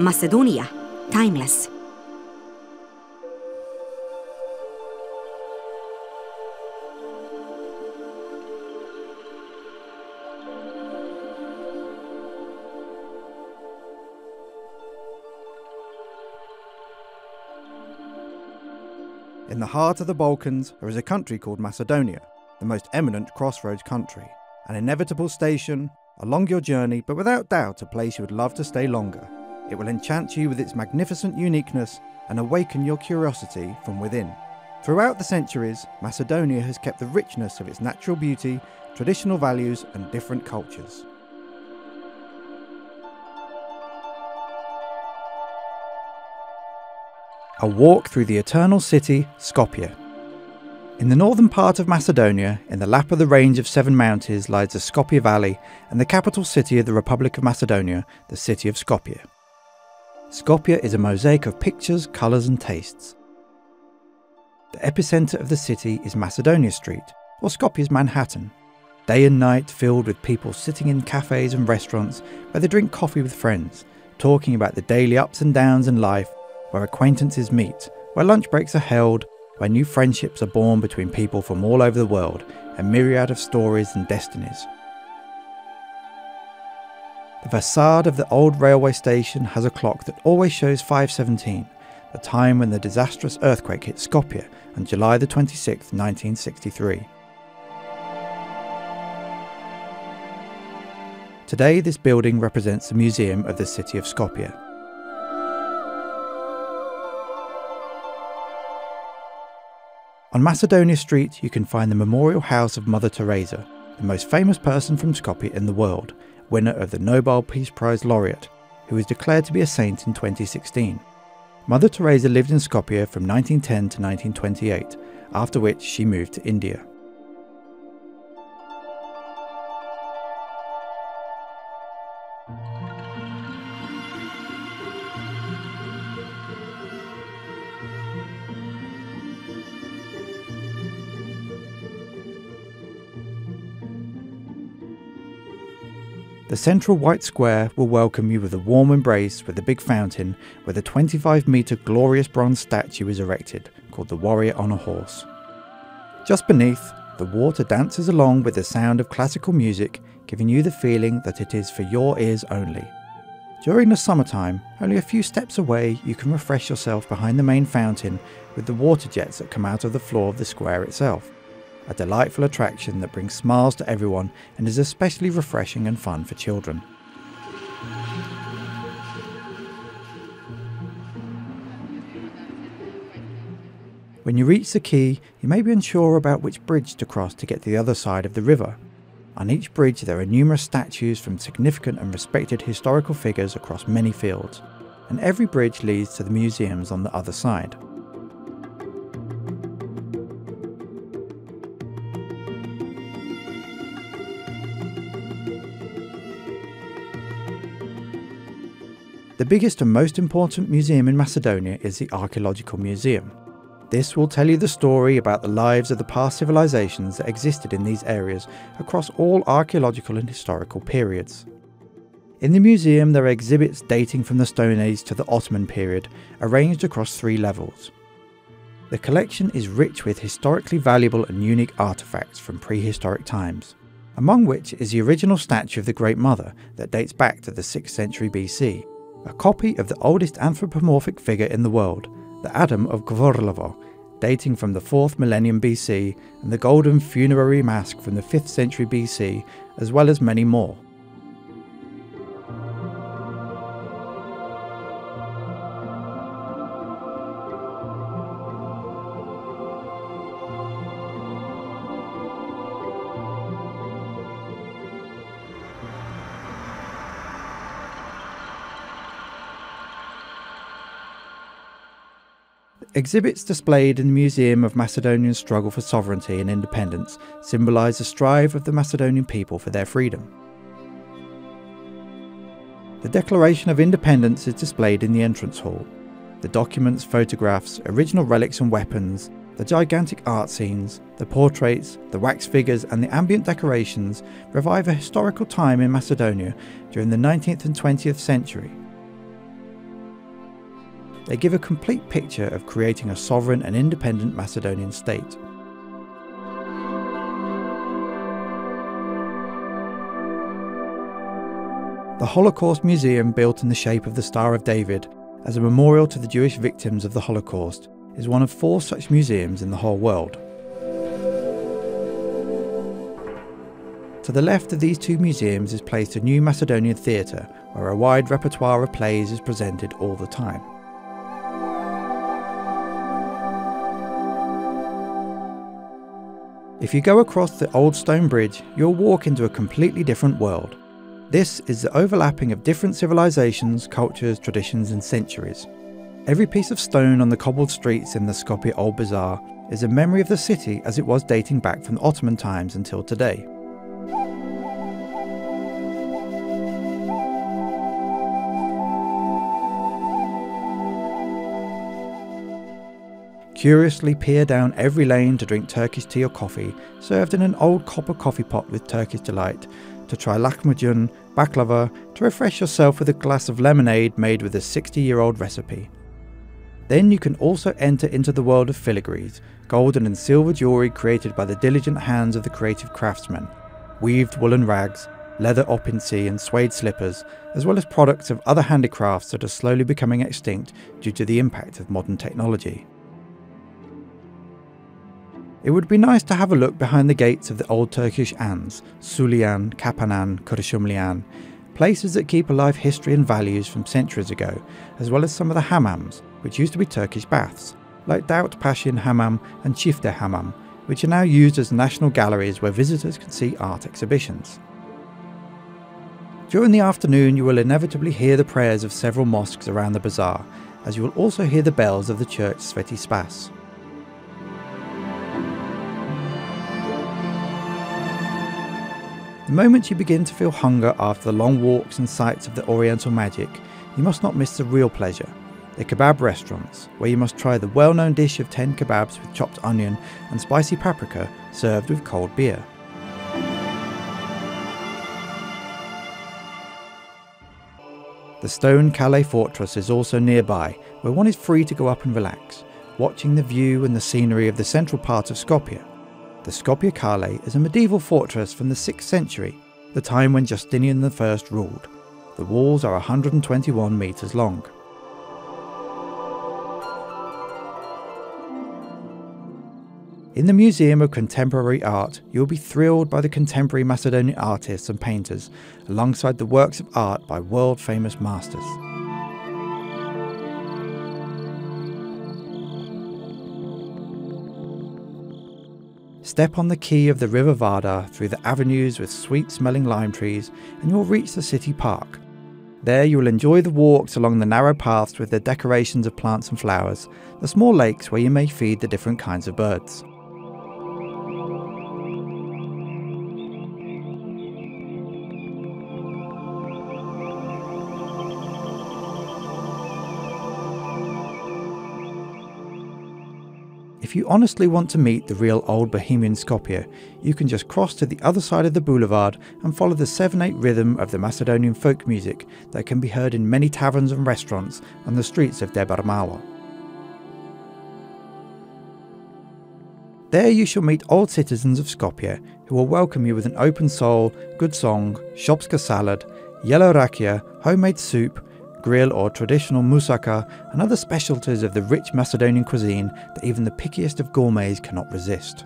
Macedonia, timeless. In the heart of the Balkans, there is a country called Macedonia, the most eminent crossroads country, an inevitable station along your journey, but without doubt a place you would love to stay longer. It will enchant you with its magnificent uniqueness and awaken your curiosity from within. Throughout the centuries, Macedonia has kept the richness of its natural beauty, traditional values, and different cultures. A walk through the eternal city, Skopje. In the northern part of Macedonia, in the lap of the range of seven mountains, lies the Skopje Valley and the capital city of the Republic of Macedonia, the city of Skopje. Skopje is a mosaic of pictures, colours, and tastes. The epicentre of the city is Macedonia Street, or Skopje's Manhattan, day and night filled with people sitting in cafes and restaurants where they drink coffee with friends, talking about the daily ups and downs in life where acquaintances meet, where lunch breaks are held, where new friendships are born between people from all over the world, a myriad of stories and destinies. The facade of the old railway station has a clock that always shows 517, the time when the disastrous earthquake hit Skopje on July the 26th, 1963. Today, this building represents the museum of the city of Skopje. On Macedonia Street, you can find the memorial house of Mother Teresa, the most famous person from Skopje in the world, winner of the Nobel Peace Prize laureate, who was declared to be a saint in 2016. Mother Teresa lived in Skopje from 1910 to 1928, after which she moved to India. The central white square will welcome you with a warm embrace with a big fountain where the 25 metre glorious bronze statue is erected, called the Warrior on a Horse. Just beneath, the water dances along with the sound of classical music, giving you the feeling that it is for your ears only. During the summertime, only a few steps away, you can refresh yourself behind the main fountain with the water jets that come out of the floor of the square itself a delightful attraction that brings smiles to everyone and is especially refreshing and fun for children. When you reach the quay, you may be unsure about which bridge to cross to get to the other side of the river. On each bridge, there are numerous statues from significant and respected historical figures across many fields, and every bridge leads to the museums on the other side. The biggest and most important museum in Macedonia is the Archaeological Museum. This will tell you the story about the lives of the past civilizations that existed in these areas across all archaeological and historical periods. In the museum, there are exhibits dating from the Stone Age to the Ottoman period, arranged across three levels. The collection is rich with historically valuable and unique artifacts from prehistoric times, among which is the original statue of the Great Mother that dates back to the 6th century BC, a copy of the oldest anthropomorphic figure in the world, the Adam of Govrlevo, dating from the 4th millennium BC, and the golden funerary mask from the 5th century BC, as well as many more. Exhibits displayed in the Museum of Macedonian struggle for sovereignty and independence symbolise the strive of the Macedonian people for their freedom. The Declaration of Independence is displayed in the entrance hall. The documents, photographs, original relics and weapons, the gigantic art scenes, the portraits, the wax figures, and the ambient decorations revive a historical time in Macedonia during the 19th and 20th century they give a complete picture of creating a sovereign and independent Macedonian state. The Holocaust Museum, built in the shape of the Star of David as a memorial to the Jewish victims of the Holocaust, is one of four such museums in the whole world. To the left of these two museums is placed a new Macedonian theatre, where a wide repertoire of plays is presented all the time. If you go across the old stone bridge, you'll walk into a completely different world. This is the overlapping of different civilizations, cultures, traditions, and centuries. Every piece of stone on the cobbled streets in the Skopje Old Bazaar is a memory of the city as it was dating back from Ottoman times until today. Curiously peer down every lane to drink Turkish tea or coffee, served in an old copper coffee pot with Turkish delight, to try lahmacun, baklava, to refresh yourself with a glass of lemonade made with a 60 year old recipe. Then you can also enter into the world of filigrees, golden and silver jewellery created by the diligent hands of the creative craftsmen, weaved woolen rags, leather opincy and suede slippers, as well as products of other handicrafts that are slowly becoming extinct due to the impact of modern technology. It would be nice to have a look behind the gates of the old Turkish Anns, Sulian, Kapanan, Kurşumlian, places that keep alive history and values from centuries ago, as well as some of the hammams, which used to be Turkish baths, like Davut Pashin Hammam and Çifte Hammam, which are now used as national galleries where visitors can see art exhibitions. During the afternoon, you will inevitably hear the prayers of several mosques around the bazaar, as you will also hear the bells of the church Sveti Spas. The moment you begin to feel hunger after the long walks and sights of the Oriental magic, you must not miss the real pleasure the kebab restaurants, where you must try the well known dish of 10 kebabs with chopped onion and spicy paprika served with cold beer. The stone Kale fortress is also nearby, where one is free to go up and relax, watching the view and the scenery of the central part of Skopje. The Skopje Kale is a medieval fortress from the 6th century, the time when Justinian I ruled. The walls are 121 metres long. In the Museum of Contemporary Art, you will be thrilled by the contemporary Macedonian artists and painters, alongside the works of art by world famous masters. Step on the quay of the River Vardar through the avenues with sweet smelling lime trees, and you'll reach the city park. There you will enjoy the walks along the narrow paths with their decorations of plants and flowers, the small lakes where you may feed the different kinds of birds. If you honestly want to meet the real old Bohemian Skopje, you can just cross to the other side of the boulevard and follow the 7-8 rhythm of the Macedonian folk music that can be heard in many taverns and restaurants on the streets of Debar There you shall meet old citizens of Skopje who will welcome you with an open soul, good song, shopska salad, yellow rakia, homemade soup, grill or traditional moussaka and other specialties of the rich Macedonian cuisine that even the pickiest of gourmets cannot resist.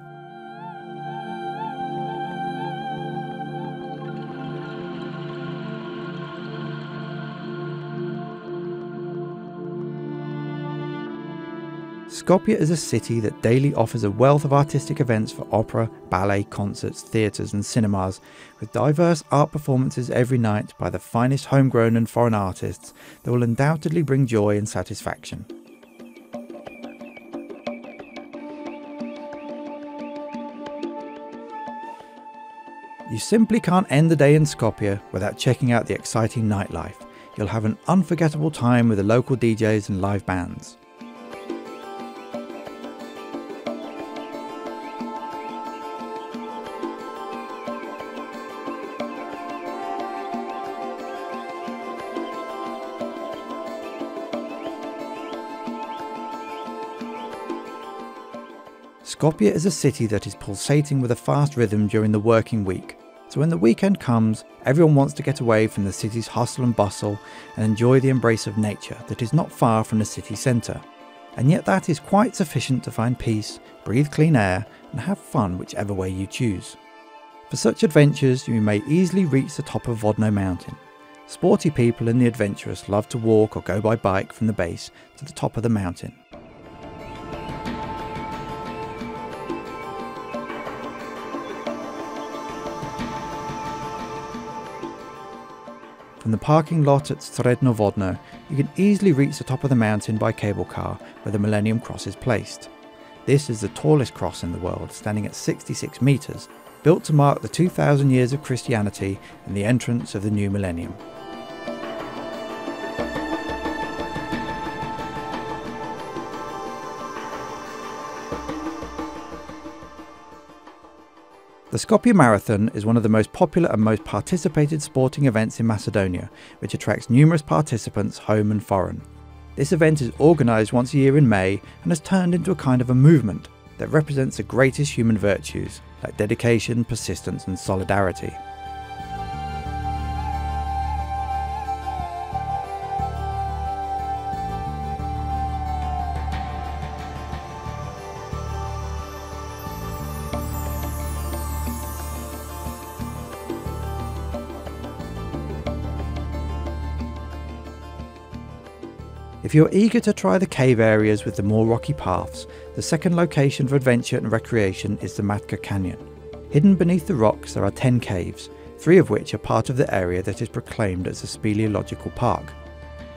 Skopje is a city that daily offers a wealth of artistic events for opera, ballet, concerts, theatres, and cinemas, with diverse art performances every night by the finest homegrown and foreign artists that will undoubtedly bring joy and satisfaction. You simply can't end the day in Skopje without checking out the exciting nightlife. You'll have an unforgettable time with the local DJs and live bands. Skopje is a city that is pulsating with a fast rhythm during the working week. So when the weekend comes, everyone wants to get away from the city's hustle and bustle and enjoy the embrace of nature that is not far from the city centre. And yet that is quite sufficient to find peace, breathe clean air, and have fun whichever way you choose. For such adventures, you may easily reach the top of Vodno Mountain. Sporty people and the adventurous love to walk or go by bike from the base to the top of the mountain. From the parking lot at Sredno Vodno, you can easily reach the top of the mountain by cable car where the Millennium Cross is placed. This is the tallest cross in the world, standing at 66 metres, built to mark the 2,000 years of Christianity and the entrance of the new millennium. The Skopje Marathon is one of the most popular and most participated sporting events in Macedonia, which attracts numerous participants home and foreign. This event is organised once a year in May and has turned into a kind of a movement that represents the greatest human virtues like dedication, persistence, and solidarity. If you're eager to try the cave areas with the more rocky paths, the second location for adventure and recreation is the Matka Canyon. Hidden beneath the rocks there are 10 caves, three of which are part of the area that is proclaimed as a speleological park.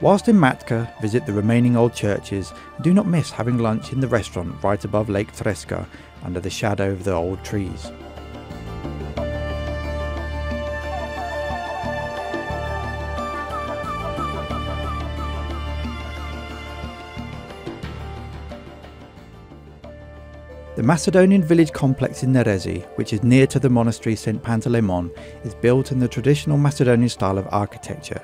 Whilst in Matka, visit the remaining old churches and do not miss having lunch in the restaurant right above Lake Treska under the shadow of the old trees. The Macedonian village complex in Nerezi, which is near to the monastery St Panteleimon, is built in the traditional Macedonian style of architecture.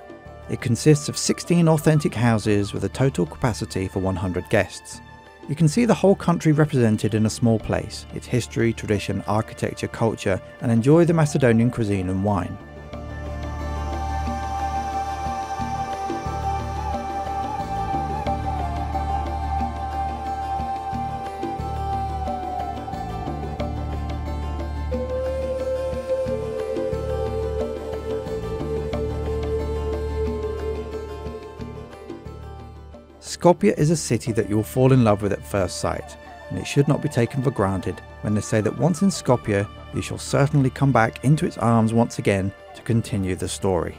It consists of 16 authentic houses with a total capacity for 100 guests. You can see the whole country represented in a small place, its history, tradition, architecture, culture, and enjoy the Macedonian cuisine and wine. Skopje is a city that you'll fall in love with at first sight, and it should not be taken for granted when they say that once in Skopje, you shall certainly come back into its arms once again to continue the story.